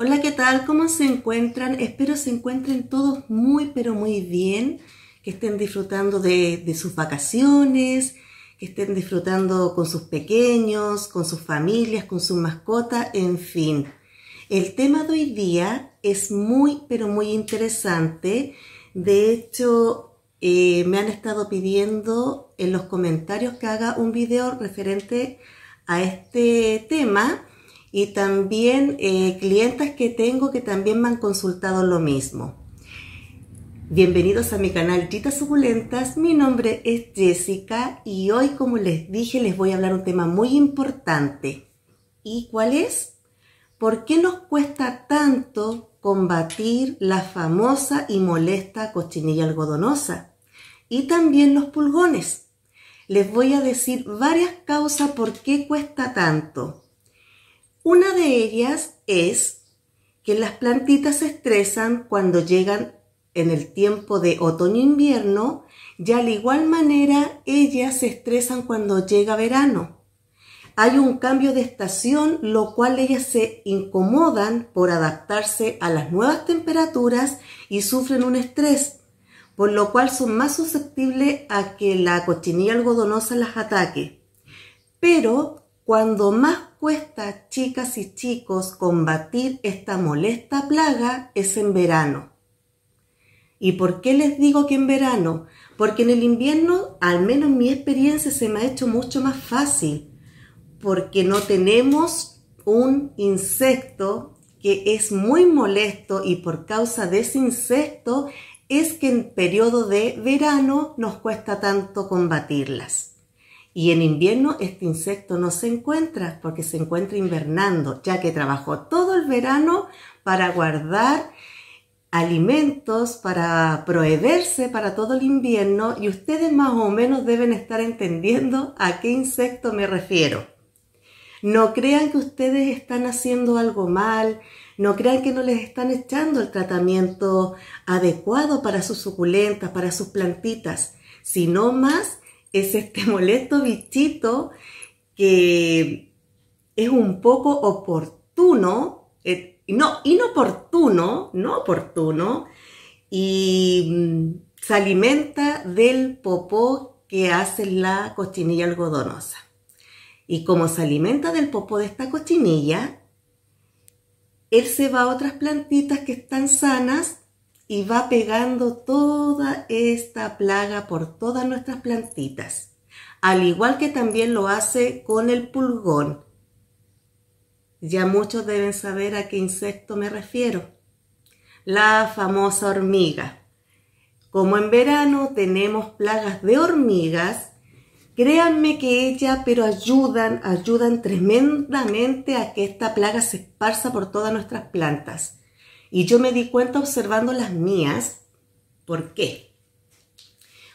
Hola, ¿qué tal? ¿Cómo se encuentran? Espero se encuentren todos muy, pero muy bien, que estén disfrutando de, sus vacaciones, que estén disfrutando con sus pequeños, con sus familias, con sus mascotas, en fin. El tema de hoy día es muy, pero muy interesante. De hecho, eh, me han estado pidiendo en los comentarios que haga un video referente a este tema y también eh, clientes que tengo que también me han consultado lo mismo. Bienvenidos a mi canal Chitas Suculentas, mi nombre es Jessica y hoy como les dije les voy a hablar un tema muy importante. ¿Y cuál es? ¿Por qué nos cuesta tanto combatir la famosa y molesta cochinilla algodonosa? Y también los pulgones. Les voy a decir varias causas por qué cuesta tanto. Una de ellas es que las plantitas se estresan cuando llegan en el tiempo de otoño-invierno y al igual manera ellas se estresan cuando llega verano. Hay un cambio de estación, lo cual ellas se incomodan por adaptarse a las nuevas temperaturas y sufren un estrés, por lo cual son más susceptibles a que la cochinilla algodonosa las ataque. Pero cuando más cuesta, chicas y chicos, combatir esta molesta plaga es en verano. ¿Y por qué les digo que en verano? Porque en el invierno, al menos mi experiencia, se me ha hecho mucho más fácil, porque no tenemos un insecto que es muy molesto y por causa de ese insecto es que en periodo de verano nos cuesta tanto combatirlas. Y en invierno este insecto no se encuentra porque se encuentra invernando, ya que trabajó todo el verano para guardar alimentos, para proveerse para todo el invierno y ustedes más o menos deben estar entendiendo a qué insecto me refiero. No crean que ustedes están haciendo algo mal, no crean que no les están echando el tratamiento adecuado para sus suculentas, para sus plantitas, sino más es este molesto bichito que es un poco oportuno, eh, no, inoportuno, no oportuno, y mm, se alimenta del popó que hace la cochinilla algodonosa. Y como se alimenta del popó de esta cochinilla, él se va a otras plantitas que están sanas y va pegando toda esta plaga por todas nuestras plantitas, al igual que también lo hace con el pulgón. Ya muchos deben saber a qué insecto me refiero. La famosa hormiga. Como en verano tenemos plagas de hormigas, créanme que ellas, pero ayudan, ayudan tremendamente a que esta plaga se esparza por todas nuestras plantas. Y yo me di cuenta observando las mías. ¿Por qué?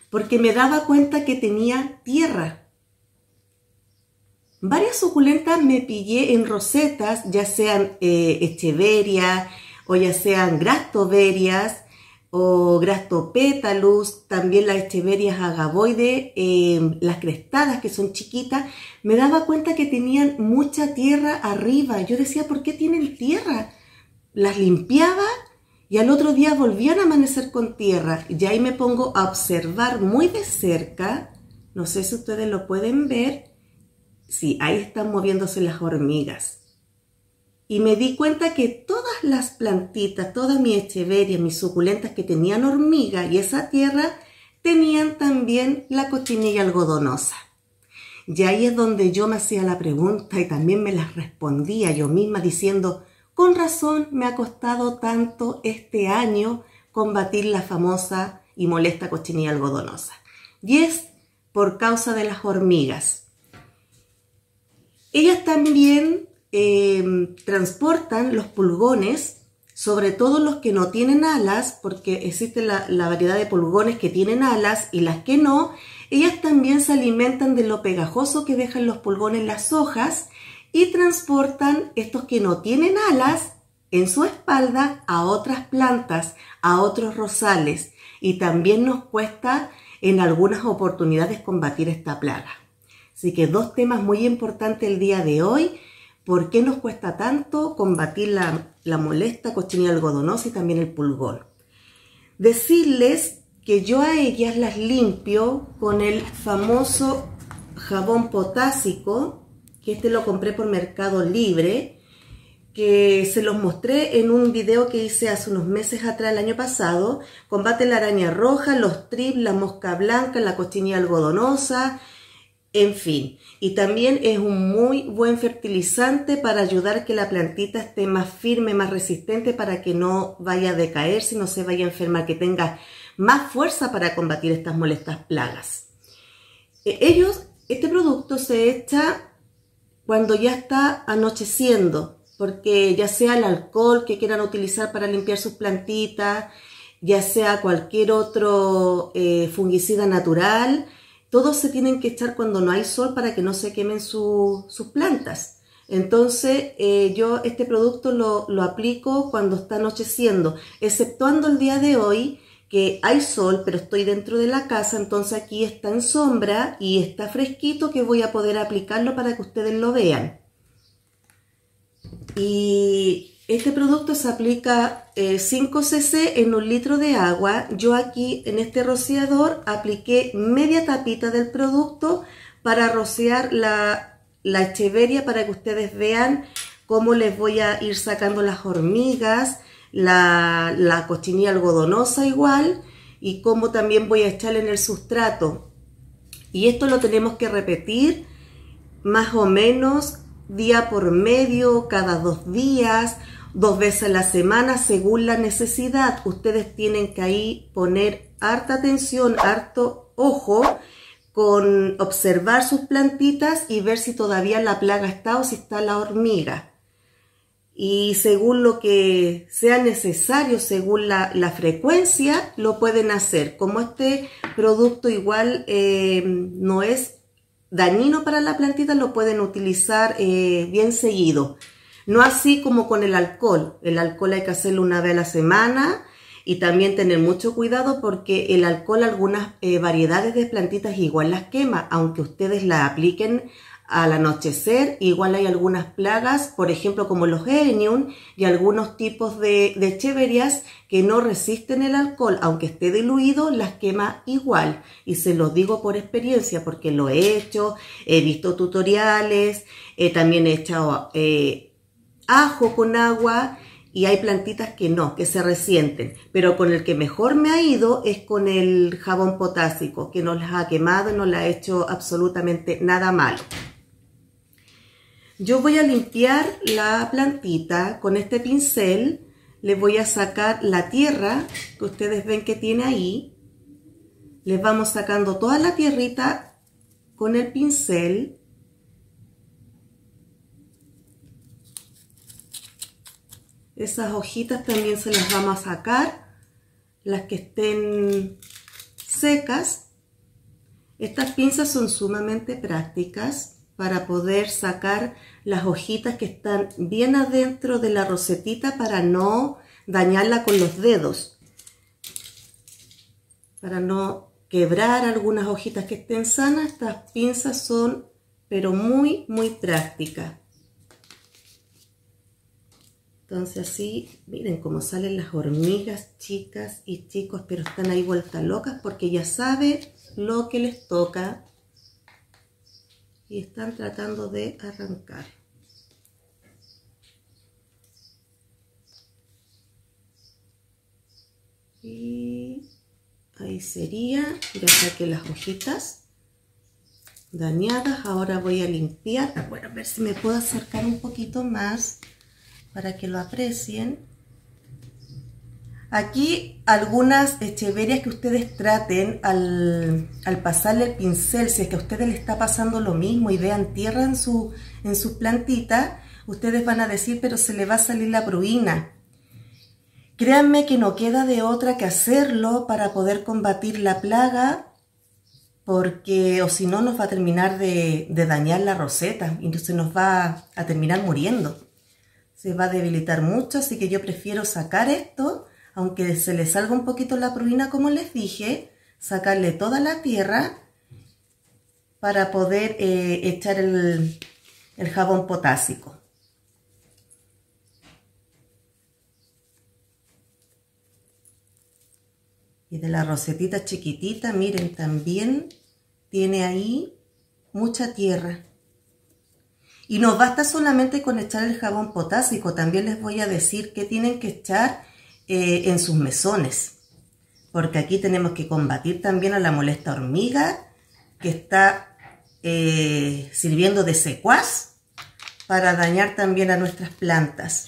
Porque me daba cuenta que tenía tierra. Varias suculentas me pillé en rosetas, ya sean eh, echeveria o ya sean grastoverias o grastopétalus, también las echeverias agavoide, eh, las crestadas que son chiquitas, me daba cuenta que tenían mucha tierra arriba. Yo decía, ¿por qué tienen tierra? Las limpiaba y al otro día volvían a amanecer con tierra. Y ahí me pongo a observar muy de cerca, no sé si ustedes lo pueden ver, sí, ahí están moviéndose las hormigas. Y me di cuenta que todas las plantitas, todas mis echeverias, mis suculentas que tenían hormiga y esa tierra, tenían también la cochinilla algodonosa. Y ahí es donde yo me hacía la pregunta y también me las respondía yo misma diciendo, con razón me ha costado tanto este año combatir la famosa y molesta cochinilla algodonosa. Y es por causa de las hormigas. Ellas también em, transportan los pulgones, sobre todo los que no tienen alas, porque existe la, la variedad de pulgones que tienen alas y las que no. Ellas también se alimentan de lo pegajoso que dejan los pulgones en las hojas y transportan estos que no tienen alas en su espalda a otras plantas, a otros rosales y también nos cuesta en algunas oportunidades combatir esta plaga. Así que dos temas muy importantes el día de hoy. ¿Por qué nos cuesta tanto combatir la, molesta cochinilla algodonosa y también el pulgón? Decirles que yo a ellas las limpio con el famoso jabón potásico, que este lo compré por Mercado Libre, que se los mostré en un video que hice hace unos meses atrás, el año pasado. Combate la araña roja, los trips, la mosca blanca, la cochinilla algodonosa, en fin. Y también es un muy buen fertilizante para ayudar a que la plantita esté más firme, más resistente, para que no vaya a decaerse, no se vaya a enfermar, que tenga más fuerza para combatir estas molestas plagas. E, ellos, este producto se echa cuando ya está anocheciendo, porque ya sea el alcohol que quieran utilizar para limpiar sus plantitas, ya sea cualquier otro eh, fungicida natural, todos se tienen que echar cuando no hay sol para que no se quemen sus plantas. Entonces eh, yo este producto lo, lo, aplico cuando está anocheciendo, exceptuando el día de hoy que hay sol, pero estoy dentro de la casa, entonces aquí está en sombra y está fresquito que voy a poder aplicarlo para que ustedes lo vean. Y este producto se aplica 5 eh, cc en un litro de agua. Yo aquí en este rociador apliqué media tapita del producto para rociar la, la echeveria para que ustedes vean cómo les voy a ir sacando las hormigas, la, la cochinilla algodonosa igual y como también voy a echarle en el sustrato. Y esto lo tenemos que repetir más o menos día por medio, cada dos días, dos veces a la semana, según la necesidad. Ustedes tienen que ahí poner harta atención, harto ojo con observar sus plantitas y ver si todavía la plaga está o si está la hormiga y según lo que sea necesario, según la, frecuencia, lo pueden hacer. Como este producto igual eh, no es dañino para la plantita, lo pueden utilizar eh, bien seguido. No así como con el alcohol. El alcohol hay que hacerlo una vez a la semana y también tener mucho cuidado porque el alcohol algunas eh, variedades de plantitas igual las quema, aunque ustedes la apliquen al anochecer. Igual hay algunas plagas, por ejemplo como los genium y algunos tipos de, de cheverias que no resisten el alcohol, aunque esté diluido, las quema igual. Y se los digo por experiencia porque lo he hecho, he visto tutoriales, también he echado eh, ajo con agua y hay plantitas que no, que se resienten. Pero con el que mejor me ha ido es con el jabón potásico, que no las ha quemado y no le ha hecho absolutamente nada malo. Yo voy a limpiar la plantita con este pincel. Le voy a sacar la tierra que ustedes ven que tiene ahí. Les vamos sacando toda la tierrita con el pincel. Esas hojitas también se las vamos a sacar. Las que estén secas. Estas pinzas son sumamente prácticas para poder sacar las hojitas que están bien adentro de la rosetita para no dañarla con los dedos. Para no quebrar algunas hojitas que estén sanas, estas pinzas son pero muy, muy prácticas. Entonces así, miren cómo salen las hormigas chicas y chicos, pero están ahí vueltas locas porque ya sabe lo que les toca y están tratando de arrancar. Y ahí sería, ya saqué las hojitas dañadas, ahora voy a limpiar, bueno, a ver si me puedo acercar un poquito más para que lo aprecien. Aquí algunas echeverias que ustedes traten al, pasarle el pincel, si es que a ustedes les está pasando lo mismo y vean tierra en su, en su plantita, ustedes van a decir, pero se le va a salir la pruina. Créanme que no queda de otra que hacerlo para poder combatir la plaga, porque o si no nos va a terminar de, de dañar la roseta y se nos va a terminar muriendo. Se va a debilitar mucho, así que yo prefiero sacar esto aunque se le salga un poquito la pruina, como les dije, sacarle toda la tierra para poder eh, echar el, el jabón potásico. Y de la rosetita chiquitita, miren, también tiene ahí mucha tierra. Y nos basta solamente con echar el jabón potásico. También les voy a decir que tienen que echar eh, en sus mesones. Porque aquí tenemos que combatir también a la molesta hormiga que está eh, sirviendo de secuaz para dañar también a nuestras plantas.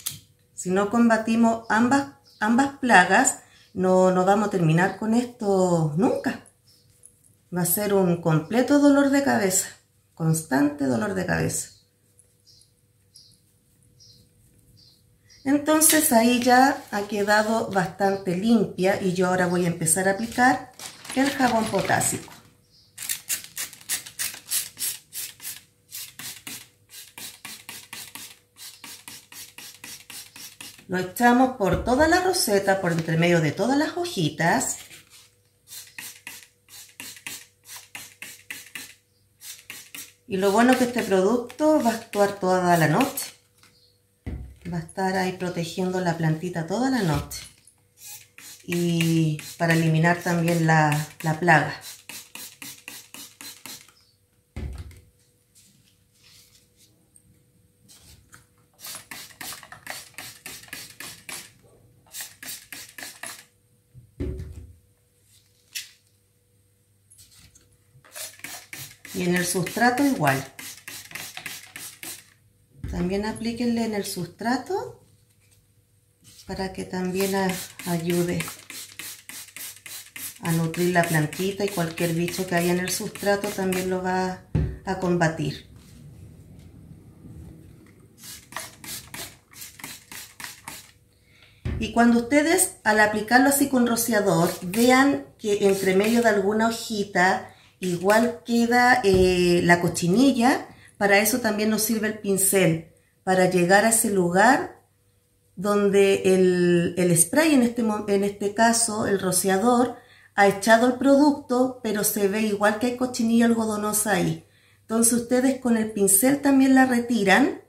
Si no combatimos ambas, ambas plagas, no, no vamos a terminar con esto nunca. Va a ser un completo dolor de cabeza, constante dolor de cabeza. Entonces ahí ya ha quedado bastante limpia y yo ahora voy a empezar a aplicar el jabón potásico. Lo echamos por toda la roseta, por entre medio de todas las hojitas. Y lo bueno que este producto va a actuar toda la noche. Va a estar ahí protegiendo la plantita toda la noche. Y para eliminar también la, la plaga. Y en el sustrato igual. También aplíquenle en el sustrato para que también ayude a nutrir la plantita y cualquier bicho que haya en el sustrato también lo va a combatir. Y cuando ustedes al aplicarlo así con rociador vean que entre medio de alguna hojita Igual queda eh, la cochinilla, para eso también nos sirve el pincel, para llegar a ese lugar donde el, spray, en este, en este caso el rociador, ha echado el producto, pero se ve igual que hay cochinilla algodonosa ahí. Entonces ustedes con el pincel también la retiran,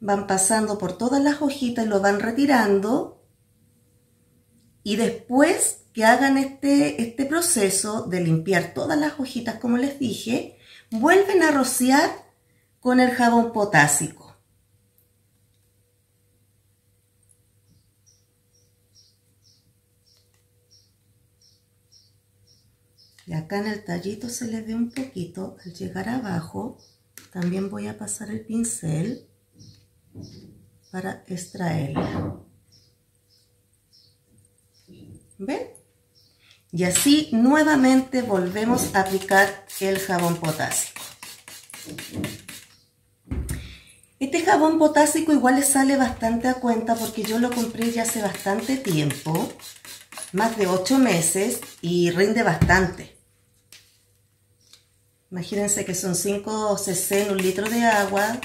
van pasando por todas las hojitas y lo van retirando y después que hagan este, este proceso de limpiar todas las hojitas, como les dije, vuelven a rociar con el jabón potásico. Y acá en el tallito se le ve un poquito, al llegar abajo, también voy a pasar el pincel para extraerla. ¿Ven? Y así nuevamente volvemos a aplicar el jabón potásico. Este jabón potásico igual le sale bastante a cuenta porque yo lo compré ya hace bastante tiempo, más de 8 meses y rinde bastante. Imagínense que son 5 cc en un litro de agua,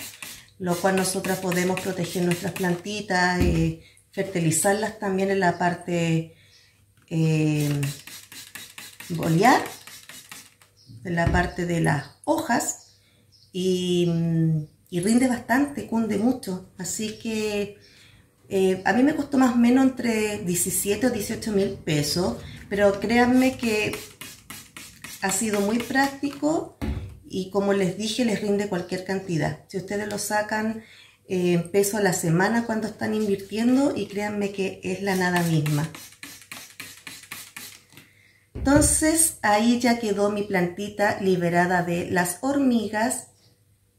lo cual nosotras podemos proteger nuestras plantitas, eh, fertilizarlas también en la parte eh, bolear en la parte de las hojas y, rinde bastante, cunde mucho. Así que eh, a mí me costó más o menos entre 17 o 18 mil pesos, pero créanme que ha sido muy práctico y como les dije, les rinde cualquier cantidad. Si ustedes lo sacan en eh, peso a la semana cuando están invirtiendo y créanme que es la nada misma. Entonces ahí ya quedó mi plantita liberada de las hormigas,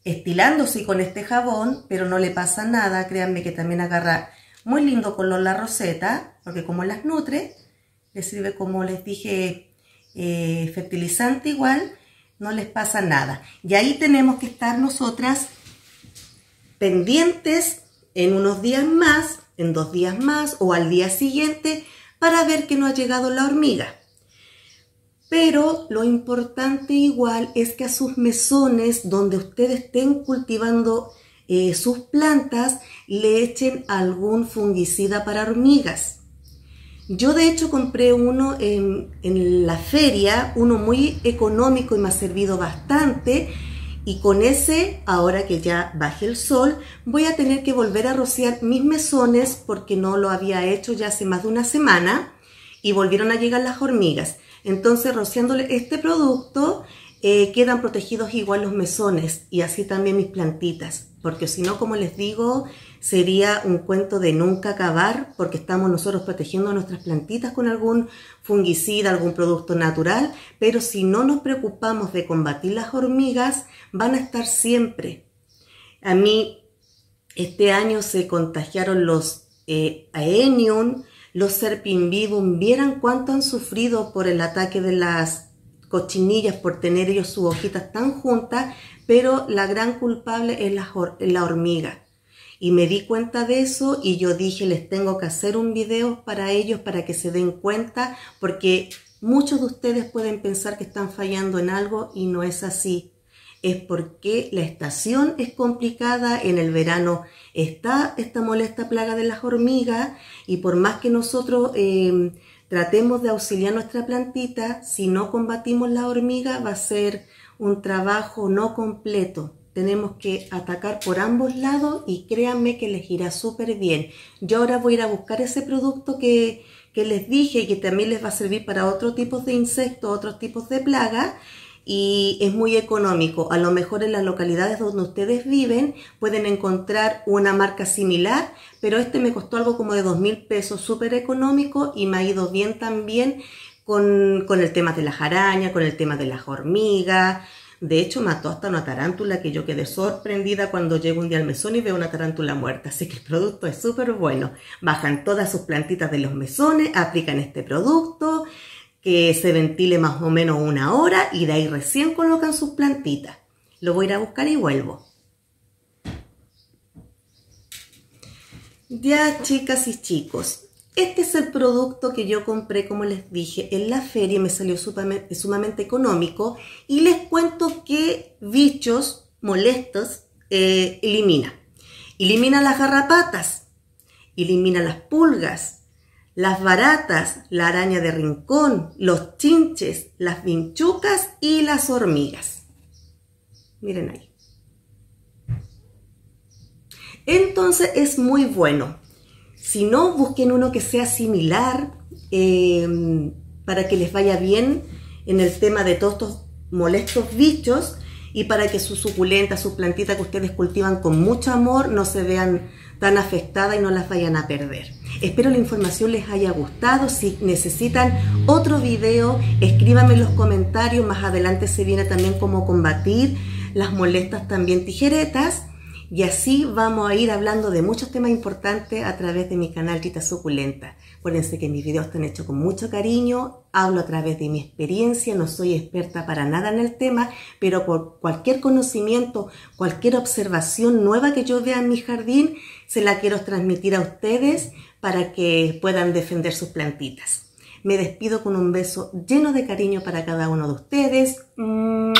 estilándose con este jabón, pero no le pasa nada, créanme que también agarra muy lindo color la roseta, porque como las nutre, le sirve como les dije eh, fertilizante igual, no les pasa nada. Y ahí tenemos que estar nosotras pendientes en unos días más, en dos días más o al día siguiente para ver que no ha llegado la hormiga. Pero lo importante igual es que a sus mesones donde ustedes estén cultivando eh, sus plantas le echen algún fungicida para hormigas. Yo de hecho compré uno en, en, la feria, uno muy económico y me ha servido bastante. Y con ese, ahora que ya baje el sol, voy a tener que volver a rociar mis mesones porque no lo había hecho ya hace más de una semana y volvieron a llegar las hormigas. Entonces, rociándole este producto, eh, quedan protegidos igual los mesones y así también mis plantitas, porque si no, como les digo, sería un cuento de nunca acabar, porque estamos nosotros protegiendo nuestras plantitas con algún fungicida, algún producto natural, pero si no nos preocupamos de combatir las hormigas, van a estar siempre. A mí, este año se contagiaron los eh, Aenium, los Serpinvivum, vieran cuánto han sufrido por el ataque de las cochinillas, por tener ellos sus hojitas tan juntas, pero la gran culpable es la, la hormiga. Y me di cuenta de eso y yo dije, les tengo que hacer un video para ellos para que se den cuenta, porque muchos de ustedes pueden pensar que están fallando en algo y no es así. Es porque la estación es complicada, en el verano está esta molesta plaga de las hormigas y por más que nosotros eh, tratemos de auxiliar nuestra plantita, si no combatimos la hormiga va a ser un trabajo no completo. Tenemos que atacar por ambos lados y créanme que les irá súper bien. Yo ahora voy a ir a buscar ese producto que, que les dije y que también les va a servir para otros tipos de insectos, otros tipos de plagas y es muy económico. A lo mejor en las localidades donde ustedes viven pueden encontrar una marca similar, pero este me costó algo como de dos mil pesos, súper económico y me ha ido bien también con, con el tema de las arañas, con el tema de las hormigas. De hecho, mató hasta una tarántula que yo quedé sorprendida cuando llego un día al mesón y veo una tarántula muerta. Así que el producto es súper bueno. Bajan todas sus plantitas de los mesones, aplican este producto que se ventile más o menos una hora y de ahí recién colocan sus plantitas. Lo voy a ir a buscar y vuelvo. Ya chicas y chicos, este es el producto que yo compré, como les dije, en la feria, me salió sumamente, económico y les cuento qué bichos molestos eh, elimina. Elimina las garrapatas, elimina las pulgas, las baratas, la araña de rincón, los chinches, las vinchucas y las hormigas. Miren ahí. Entonces es muy bueno. Si no, busquen uno que sea similar eh, para que les vaya bien en el tema de todos estos molestos bichos y para que sus suculentas, sus plantitas que ustedes cultivan con mucho amor no se vean tan afectadas y no las vayan a perder. Espero la información les haya gustado. Si necesitan otro video, escríbanme en los comentarios. Más adelante se viene también cómo combatir las molestas también tijeretas. Y así vamos a ir hablando de muchos temas importantes a través de mi canal Tita Suculenta. Acuérdense que mis videos están hechos con mucho cariño, hablo a través de mi experiencia, no soy experta para nada en el tema, pero por cualquier conocimiento, cualquier observación nueva que yo vea en mi jardín, se la quiero transmitir a ustedes para que puedan defender sus plantitas. Me despido con un beso lleno de cariño para cada uno de ustedes. Mm,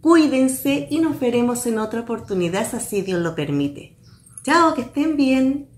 cuídense y nos veremos en otra oportunidad, así Dios lo permite. Chao, que estén bien.